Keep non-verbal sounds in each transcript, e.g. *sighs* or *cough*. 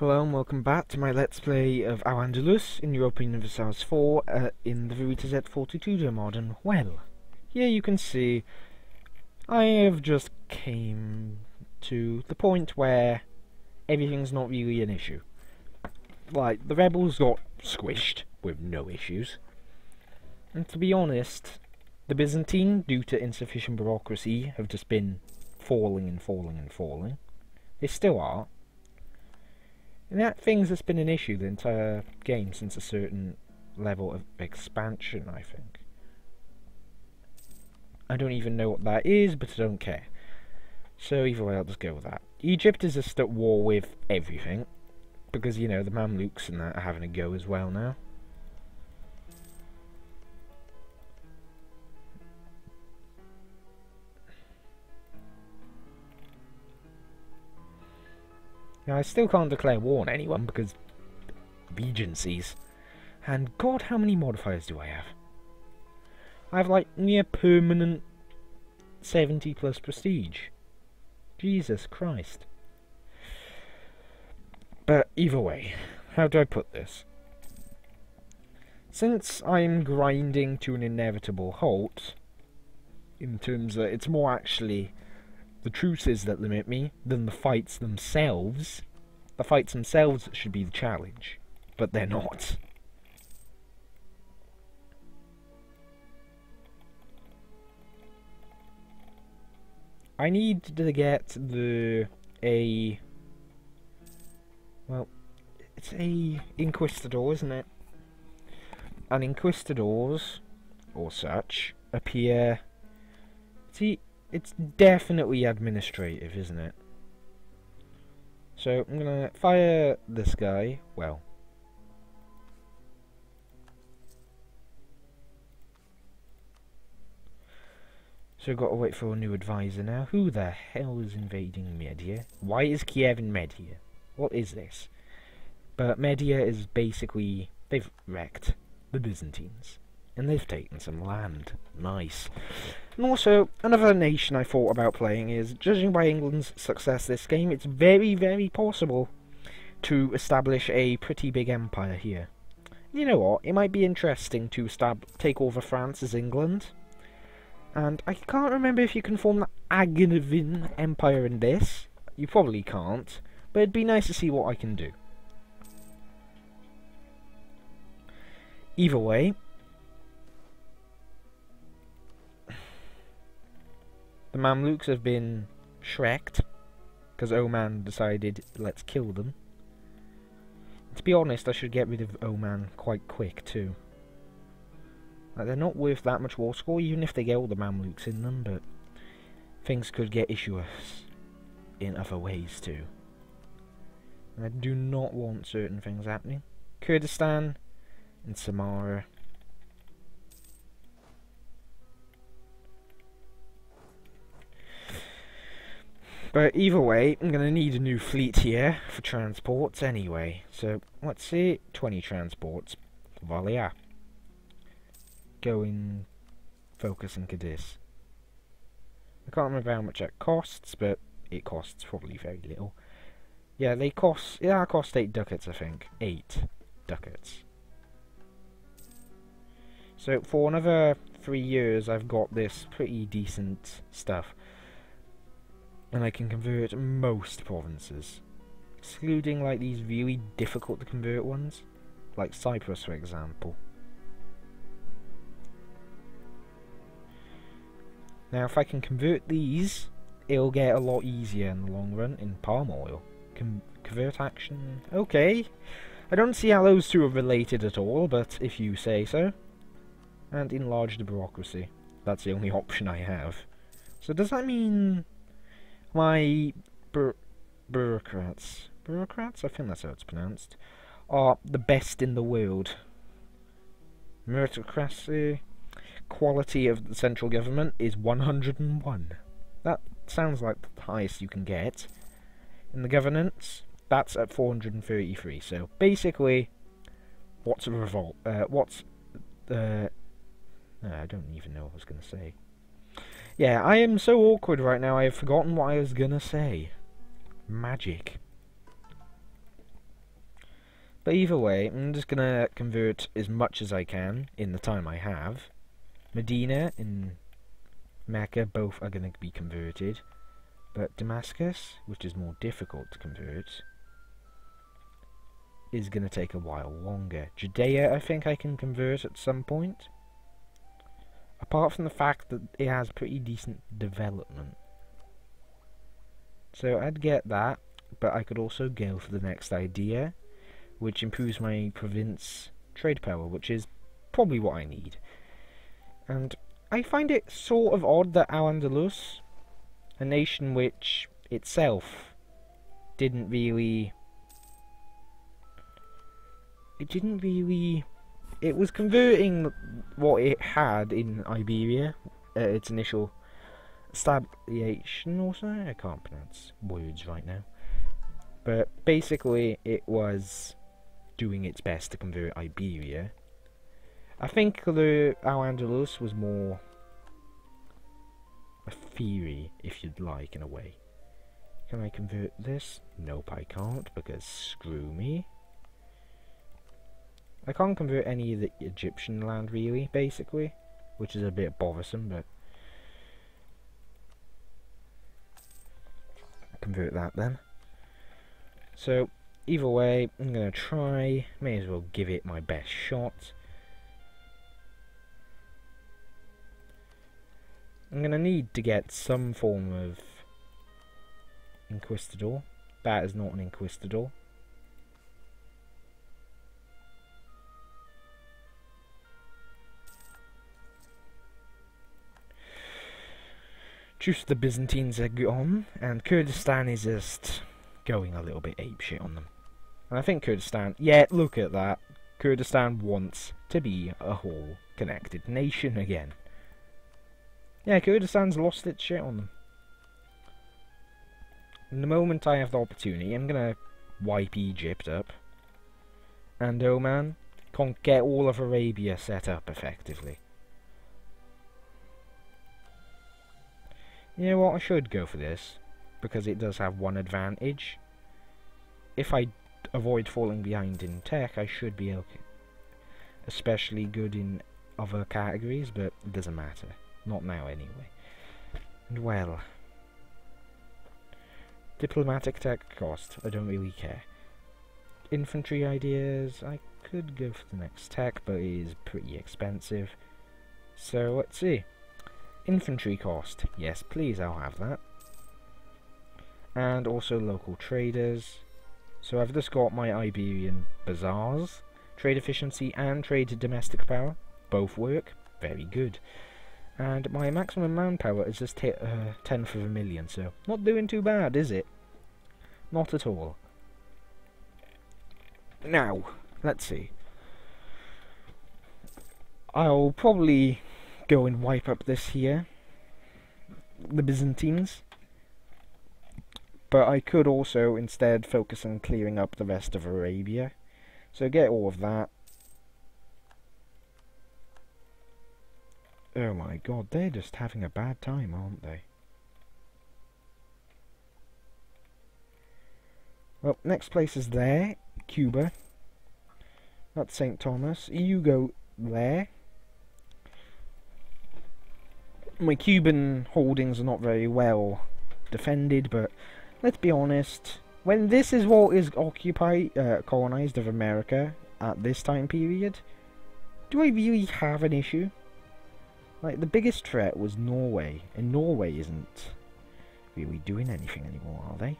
Hello and welcome back to my Let's Play of Al Andalus in Europa Universalis 4 uh, in the Veritas et Fortitudo Well, here you can see I have just came to the point where everything's not really an issue. Like, the rebels got squished with no issues. And to be honest, the Byzantine, due to insufficient bureaucracy, have just been falling and falling and falling. They still are, and that thing's has been an issue the entire game since a certain level of expansion, I think. I don't even know what that is, but I don't care. So either way, I'll just go with that. Egypt is just at war with everything, because, you know, the Mamluks and that are having a go as well now. Now, I still can't declare war on anyone because regencies. And god, how many modifiers do I have? I have like near permanent 70 plus prestige. Jesus Christ. But either way, how do I put this? Since I'm grinding to an inevitable halt, in terms that it's more actually the truces that limit me than the fights themselves. The fights themselves should be the challenge, but they're not. I need to get the a well, it's a Inquisitor, isn't it? And Inquisitors, or such, appear. See, it's definitely administrative, isn't it? So I'm gonna fire this guy. Well. So I've got to wait for a new advisor now. Who the hell is invading Media? Why is Kiev in Media? What is this? But Media is basically... They've wrecked the Byzantines. And they've taken some land. Nice. And also, another nation I thought about playing is, judging by England's success this game, it's very, very possible to establish a pretty big empire here. You know what, it might be interesting to stab take over France as England. And I can't remember if you can form the Angevin Empire in this. You probably can't, but it'd be nice to see what I can do. Either way, The Mamluks have been shreked because Oman decided let's kill them. To be honest, I should get rid of Oman quite quick too. Like, they're not worth that much war score, even if they get all the Mamluks in them, but things could get issues in other ways too. I do not want certain things happening. Kurdistan and Samara But either way, I'm going to need a new fleet here for transports anyway. So, let's see, 20 transports. Valia. Go in Focus and Cadiz. I can't remember how much that costs, but it costs probably very little. Yeah, they cost, yeah, cost 8 ducats, I think. 8 ducats. So, for another 3 years, I've got this pretty decent stuff and I can convert most provinces, excluding like these really difficult to convert ones, like Cyprus for example. Now if I can convert these, it'll get a lot easier in the long run in palm oil. Con convert action, okay. I don't see how those two are related at all, but if you say so. And enlarge the bureaucracy. That's the only option I have. So does that mean my bureaucrats, bureaucrats, I think that's how it's pronounced, are the best in the world. Meritocracy, quality of the central government is 101. That sounds like the highest you can get. In the governance, that's at 433. So basically, what's a revolt? Uh, what's the? Uh, I don't even know what I was going to say. Yeah, I am so awkward right now, I have forgotten what I was gonna say. Magic. But either way, I'm just gonna convert as much as I can in the time I have. Medina and Mecca both are gonna be converted. But Damascus, which is more difficult to convert, is going to take a while longer. Judea, I think I can convert at some point. Apart from the fact that it has pretty decent development. So I'd get that, but I could also go for the next idea, which improves my province trade power, which is probably what I need. And I find it sort of odd that Al-Andalus, a nation which itself didn't really it didn't really it was converting what it had in Iberia uh, its initial establishment or something I can't pronounce words right now but basically it was doing its best to convert Iberia I think the Al-Andalus was more a theory, if you'd like, in a way. Can I convert this? Nope, I can't, because screw me. I can't convert any of the Egyptian land, really, basically, which is a bit bothersome, but... Convert that, then. So, either way, I'm going to try, may as well give it my best shot. I'm going to need to get some form of Inquisitor. That is not an Inquisitor. Just the Byzantines are gone, and Kurdistan is just going a little bit apeshit on them. And I think Kurdistan, yeah, look at that. Kurdistan wants to be a whole connected nation again. Yeah, Kurdistan's lost its shit on them. And the moment I have the opportunity, I'm gonna wipe Egypt up. And oh Oman can't get all of Arabia set up effectively. You know what, I should go for this. Because it does have one advantage. If I avoid falling behind in tech, I should be okay. Especially good in other categories, but it doesn't matter. Not now, anyway. And well... Diplomatic tech cost, I don't really care. Infantry ideas, I could go for the next tech, but it is pretty expensive. So, let's see. Infantry cost, yes please, I'll have that. And also local traders. So I've just got my Iberian bazaars. Trade efficiency and trade domestic power. Both work. Very good. And my maximum manpower is just hit uh, tenth of a million, so not doing too bad, is it? Not at all. Now, let's see. I'll probably go and wipe up this here. The Byzantines. But I could also instead focus on clearing up the rest of Arabia. So get all of that. Oh my god, they're just having a bad time, aren't they? Well, next place is there, Cuba. That's St. Thomas. You go there. My Cuban holdings are not very well defended, but let's be honest. When this is what is occupied, uh, colonized of America at this time period, do I really have an issue? Like, the biggest threat was Norway, and Norway isn't really doing anything anymore, are they?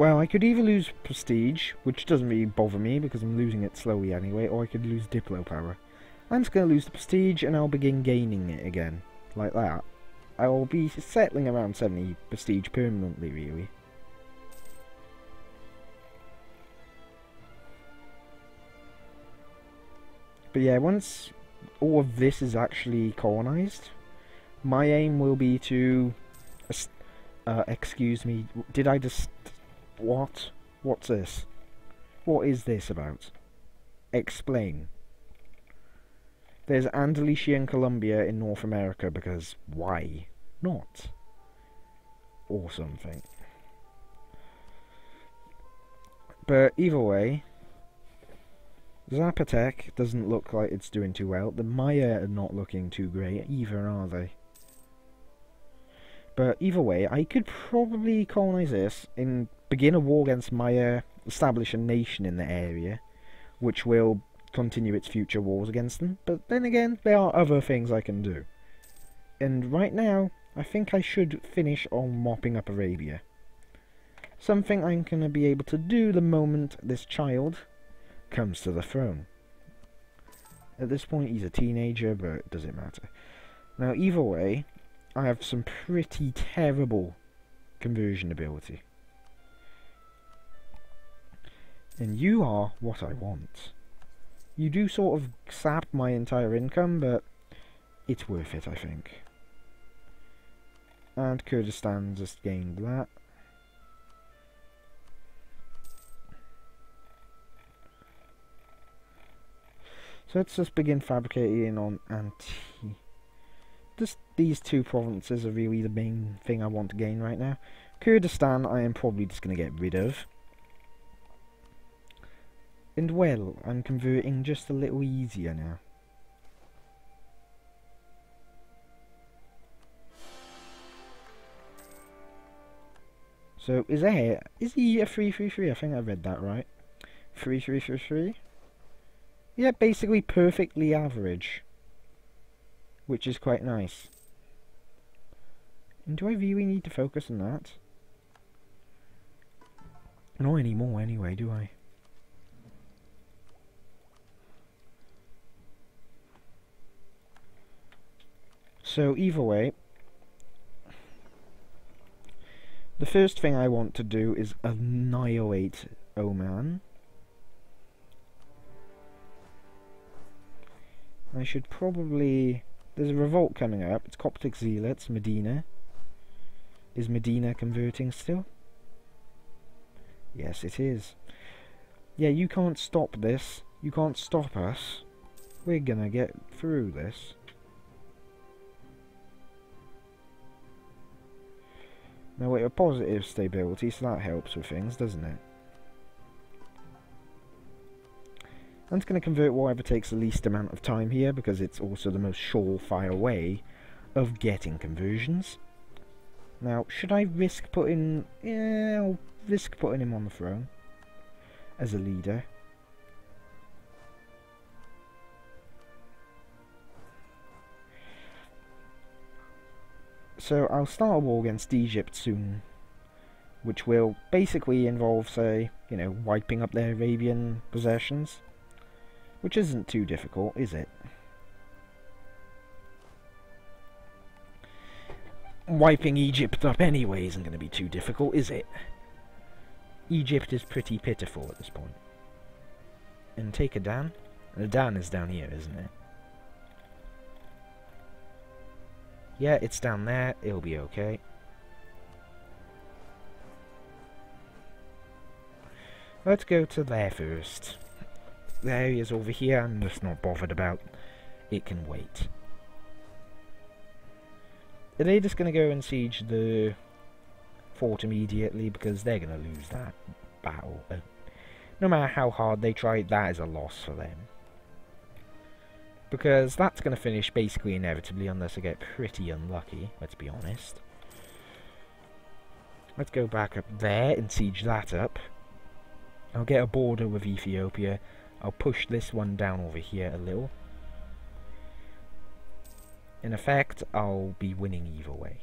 Well, I could either lose prestige, which doesn't really bother me because I'm losing it slowly anyway, or I could lose Diplo power. I'm just going to lose the prestige and I'll begin gaining it again, like that. I will be settling around 70 prestige permanently, really. But yeah, once all of this is actually colonized, my aim will be to Uh, excuse me, did I just... What? What's this? What is this about? Explain. There's Andalusia and Colombia in North America because why not? Or something. But either way, Zapotec doesn't look like it's doing too well. The Maya are not looking too great either, are they? But either way, I could probably colonize this and begin a war against Maya, uh, establish a nation in the area, which will continue its future wars against them. But then again, there are other things I can do. And right now, I think I should finish on mopping up Arabia. Something I'm going to be able to do the moment this child comes to the throne. At this point, he's a teenager, but does it matter? Now, either way, I have some pretty terrible conversion ability. And you are what I want. You do sort of sap my entire income, but it's worth it, I think. And Kurdistan just gained that. So let's just begin fabricating on anti. Just these two provinces are really the main thing I want to gain right now. Kurdistan I am probably just going to get rid of. And well, I'm converting just a little easier now. So, is there, is he a 333? I think I read that right. 3333? Yeah, basically perfectly average. Which is quite nice. And do I really need to focus on that? Not anymore anyway, do I? So either way, the first thing I want to do is annihilate Oman. I should probably... There's a revolt coming up. It's Coptic Zealots, Medina. Is Medina converting still? Yes, it is. Yeah, you can't stop this. You can't stop us. We're gonna get through this. Now we have positive stability, so that helps with things, doesn't it? I'm just going to convert whatever takes the least amount of time here because it's also the most surefire way of getting conversions. Now, should I risk putting... Yeah, I'll risk putting him on the throne as a leader. So I'll start a war against Egypt soon, which will basically involve, say, you know, wiping up their Arabian possessions. Which isn't too difficult, is it? Wiping Egypt up anyway isn't going to be too difficult, is it? Egypt is pretty pitiful at this point. And take Adan? Adan is down here, isn't it? Yeah, it's down there. It'll be okay. Let's go to there first the areas over here I'm just not bothered about. It can wait. Are they just going to go and siege the fort immediately because they're going to lose that battle? No matter how hard they try, that is a loss for them. Because that's going to finish basically inevitably unless I get pretty unlucky, let's be honest. Let's go back up there and siege that up. I'll get a border with Ethiopia I'll push this one down over here a little. In effect, I'll be winning either way.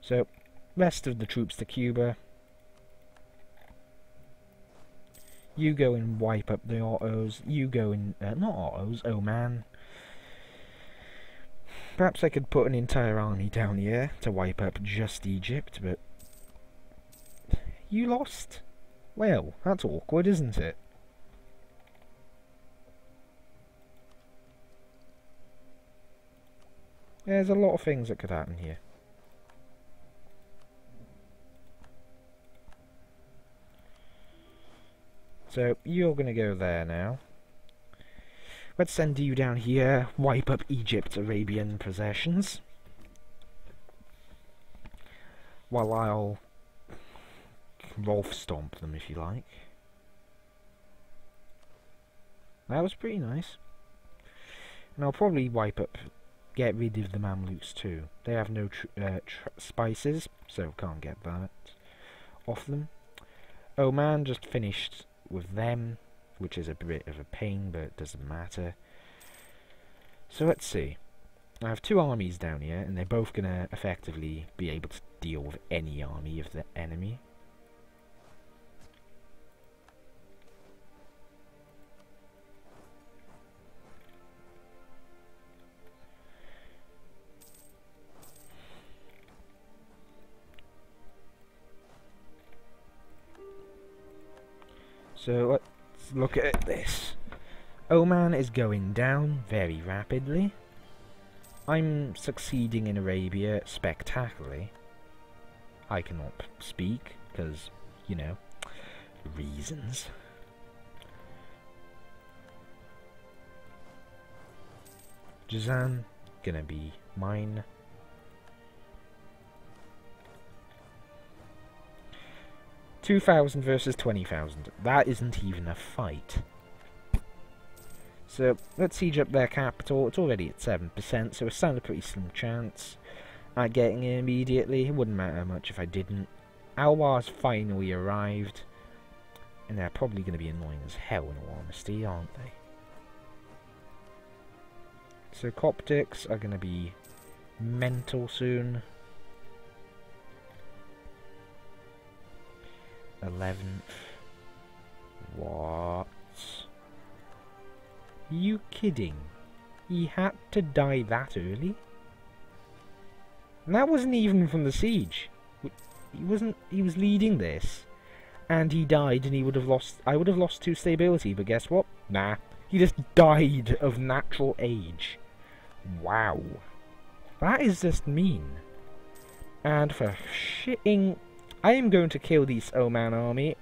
So, rest of the troops to Cuba. You go and wipe up the autos. You go and... Uh, not autos, oh man. Perhaps I could put an entire army down here to wipe up just Egypt, but you lost? Well, that's awkward, isn't it? There's a lot of things that could happen here. So, you're going to go there now. Let's send you down here, wipe up Egypt's Arabian possessions. While I'll Rolf stomp them, if you like. That was pretty nice. And I'll probably wipe up, get rid of the Mamluks too. They have no uh, spices, so can't get that off them. Oman just finished with them, which is a bit of a pain, but it doesn't matter. So let's see. I have two armies down here, and they're both going to effectively be able to deal with any army of the enemy. So let's look at this. Oh Oman is going down very rapidly. I'm succeeding in Arabia spectacularly. I cannot speak, because, you know, reasons. Jazan, gonna be mine. 2,000 versus 20,000. That isn't even a fight. So, let's siege up their capital. It's already at 7%, so it's still a pretty slim chance at getting it immediately. It wouldn't matter much if I didn't. Alwar's finally arrived. And they're probably going to be annoying as hell, in all honesty, aren't they? So, Coptics are going to be mental soon. 11th. What? You kidding? He had to die that early? And that wasn't even from the siege. He wasn't, he was leading this. And he died and he would have lost, I would have lost two stability, but guess what? Nah. He just died of natural age. Wow. That is just mean. And for shitting I am going to kill this Oman army,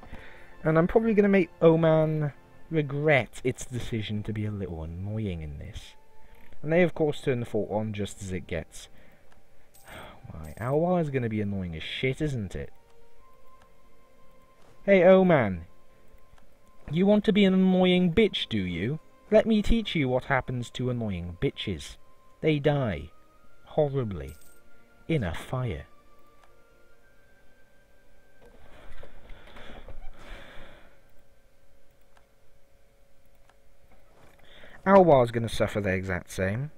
and I'm probably going to make Oman regret its decision to be a little annoying in this. And they of course turn the fort on just as it gets. *sighs* My Alwar is going to be annoying as shit, isn't it? Hey Oman, you want to be an annoying bitch, do you? Let me teach you what happens to annoying bitches. They die. Horribly. In a fire. Alwar's going to suffer the exact same.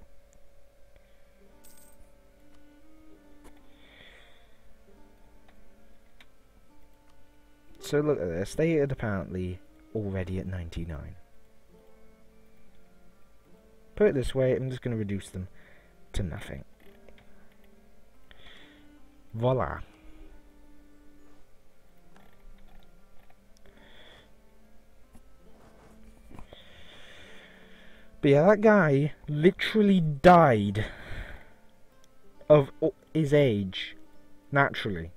So look at this, they are apparently already at 99. Put it this way, I'm just going to reduce them to nothing. Voila. But yeah, that guy literally died of his age naturally.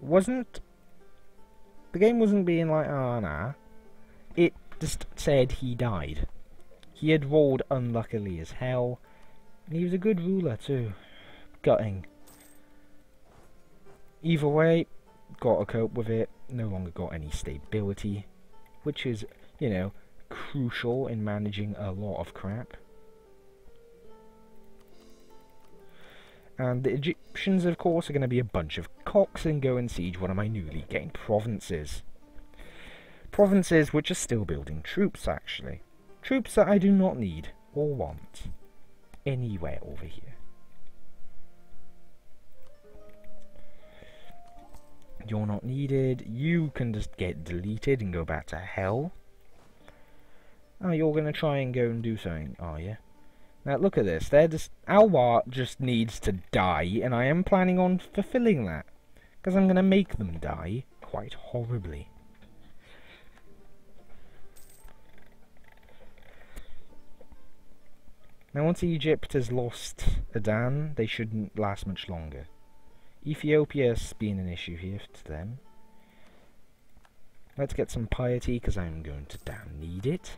Wasn't the game wasn't being like, ah, oh, nah. It just said he died. He had rolled unluckily as hell. And he was a good ruler too. Gutting. Either way, got to cope with it. No longer got any stability. Which is, you know, crucial in managing a lot of crap. And the Egyptians, of course, are going to be a bunch of cocks and go and siege one of my newly gained provinces. Provinces which are still building troops, actually. Troops that I do not need or want anywhere over here. You're not needed. You can just get deleted and go back to hell. Oh, you're going to try and go and do something, are you? Now, look at this. They're just... Alwar just needs to die, and I am planning on fulfilling that. Because I'm going to make them die quite horribly. Now once Egypt has lost Adan, they shouldn't last much longer. Ethiopia's been an issue here to them. Let's get some piety, because I'm going to damn need it.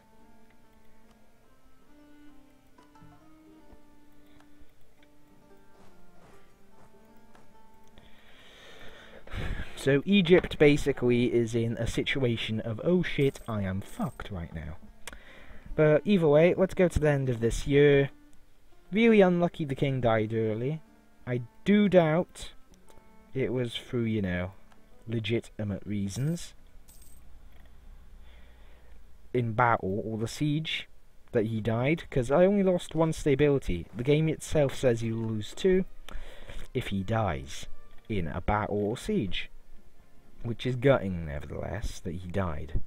So Egypt basically is in a situation of, oh shit, I am fucked right now. But either way, let's go to the end of this year. Really unlucky the king died early. I do doubt it was through, you know, legitimate reasons. In battle, or the siege, that he died, because I only lost one stability. The game itself says you lose two if he dies in a battle or siege. Which is gutting, nevertheless, that he died.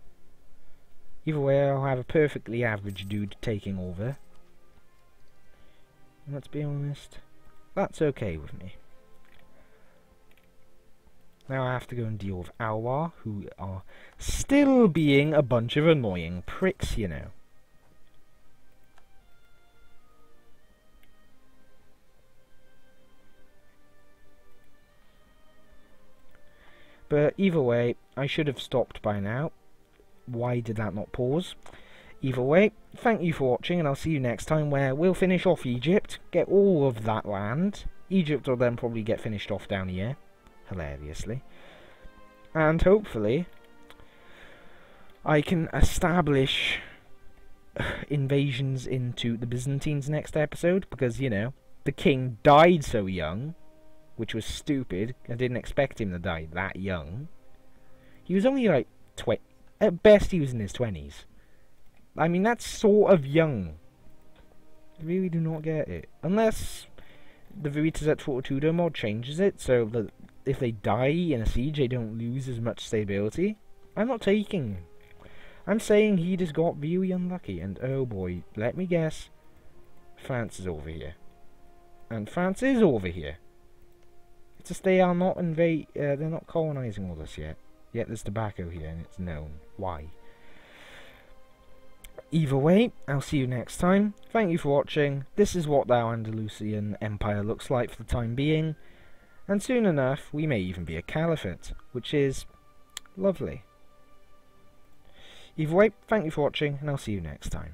Either way, I'll have a perfectly average dude taking over. And let's be honest, that's okay with me. Now I have to go and deal with Alwar, who are still being a bunch of annoying pricks, you know. But either way, I should have stopped by now. Why did that not pause? Either way, thank you for watching, and I'll see you next time where we'll finish off Egypt, get all of that land. Egypt will then probably get finished off down here, hilariously. And hopefully, I can establish *sighs* invasions into the Byzantines next episode, because, you know, the king died so young, which was stupid. I didn't expect him to die that young. He was only like twenty. At best, he was in his twenties. I mean, that's sort of young. I really do not get it. Unless the Veritas et Fortitudo mod changes it, so that if they die in a siege, they don't lose as much stability. I'm not taking. I'm saying he just got really unlucky, and oh boy, let me guess, France is over here. And France is over here. Just they are not invade. Uh, they're not colonizing all this yet. Yet there's tobacco here, and it's known why. Either way, I'll see you next time. Thank you for watching. This is what the Andalusian Empire looks like for the time being. And soon enough, we may even be a caliphate, which is lovely. Either way, thank you for watching, and I'll see you next time.